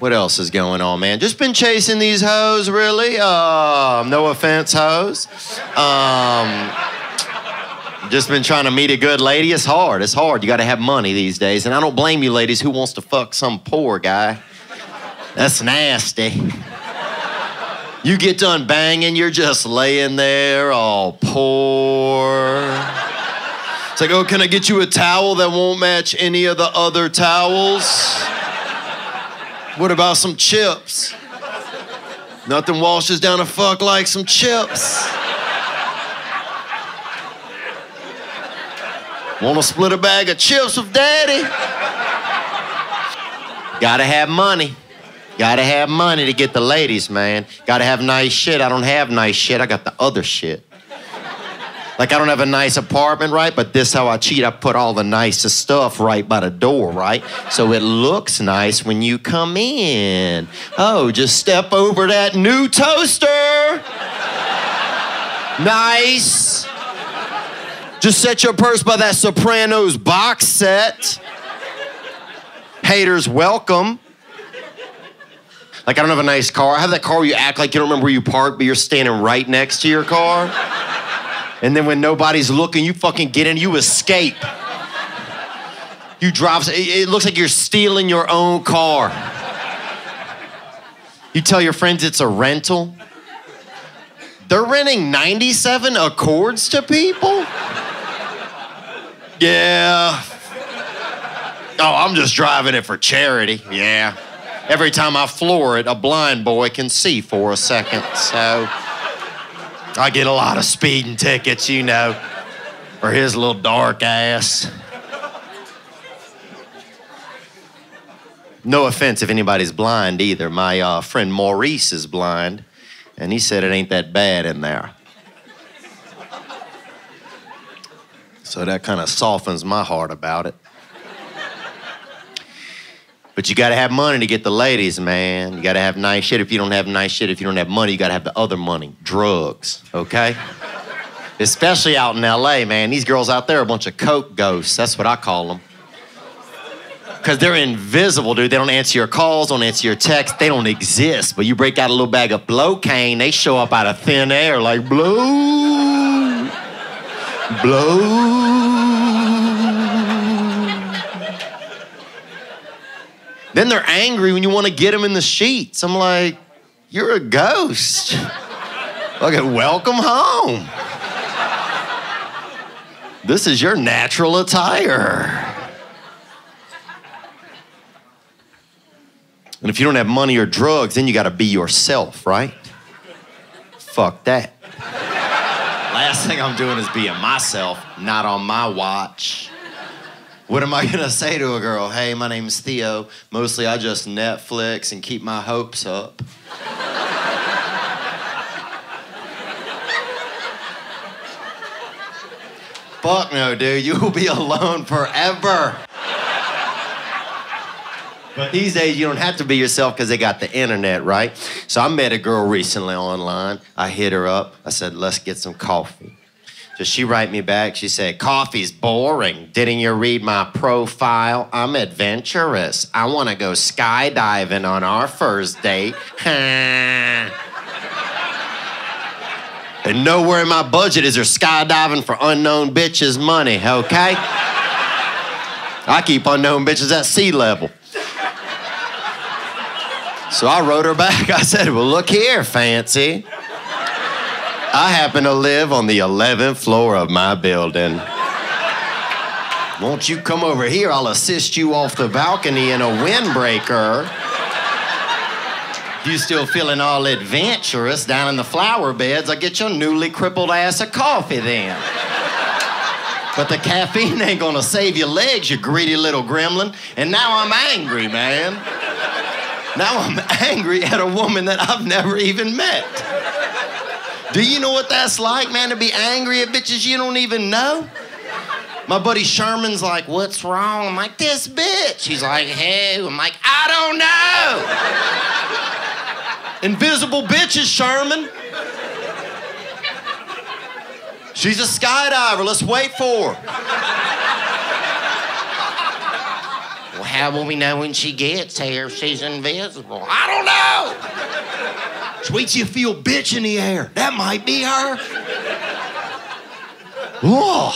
What else is going on, man? Just been chasing these hoes, really? Um, no offense, hoes. Um, just been trying to meet a good lady. It's hard. It's hard. You got to have money these days. And I don't blame you, ladies. Who wants to fuck some poor guy? That's nasty. You get done banging, you're just laying there all poor. It's like, oh, can I get you a towel that won't match any of the other towels? What about some chips? Nothing washes down a fuck like some chips. Want to split a bag of chips with daddy? Gotta have money. Gotta have money to get the ladies, man. Gotta have nice shit. I don't have nice shit. I got the other shit. Like I don't have a nice apartment, right? But this how I cheat. I put all the nicest stuff right by the door, right? So it looks nice when you come in. Oh, just step over that new toaster. Nice. Just set your purse by that Sopranos box set. Haters welcome. Like I don't have a nice car. I have that car where you act like you don't remember where you parked, but you're standing right next to your car. And then when nobody's looking, you fucking get in, you escape. You drive, it looks like you're stealing your own car. You tell your friends it's a rental. They're renting 97 Accords to people? Yeah. Oh, I'm just driving it for charity. Yeah. Every time I floor it, a blind boy can see for a second. So I get a lot of speeding tickets, you know, for his little dark ass. No offense if anybody's blind either. My uh, friend Maurice is blind, and he said it ain't that bad in there. So that kind of softens my heart about it. But you gotta have money to get the ladies, man. You gotta have nice shit. If you don't have nice shit, if you don't have money, you gotta have the other money drugs, okay? Especially out in LA, man. These girls out there are a bunch of coke ghosts. That's what I call them. Because they're invisible, dude. They don't answer your calls, don't answer your texts. They don't exist. But you break out a little bag of blow cane, they show up out of thin air like, blow, blow. Then they're angry when you want to get them in the sheets. I'm like, you're a ghost. Okay, welcome home. This is your natural attire. And if you don't have money or drugs, then you got to be yourself, right? Fuck that. Last thing I'm doing is being myself, not on my watch. What am I gonna say to a girl? Hey, my name's Theo. Mostly I just Netflix and keep my hopes up. Fuck no, dude. You will be alone forever. But these days, you don't have to be yourself because they got the internet, right? So I met a girl recently online. I hit her up. I said, let's get some coffee. So she write me back. She said, "Coffee's boring. Didn't you read my profile? I'm adventurous. I want to go skydiving on our first date." and nowhere in my budget is there skydiving for unknown bitches' money. Okay. I keep unknown bitches at sea level. So I wrote her back. I said, Well, look here, fancy. I happen to live on the 11th floor of my building. Won't you come over here? I'll assist you off the balcony in a windbreaker. You still feeling all adventurous down in the flower beds? I'll get your newly crippled ass a coffee then. But the caffeine ain't gonna save your legs, you greedy little gremlin. And now I'm angry, man. Now I'm angry at a woman that I've never even met. Do you know what that's like, man, to be angry at bitches you don't even know? My buddy Sherman's like, what's wrong? I'm like, this bitch. He's like, hey. I'm like, I don't know. Invisible bitches, Sherman. She's a skydiver. Let's wait for her. Well, How will we know when she gets here if she's invisible? I don't know. Till you feel bitch in the air. That might be her. Whoa.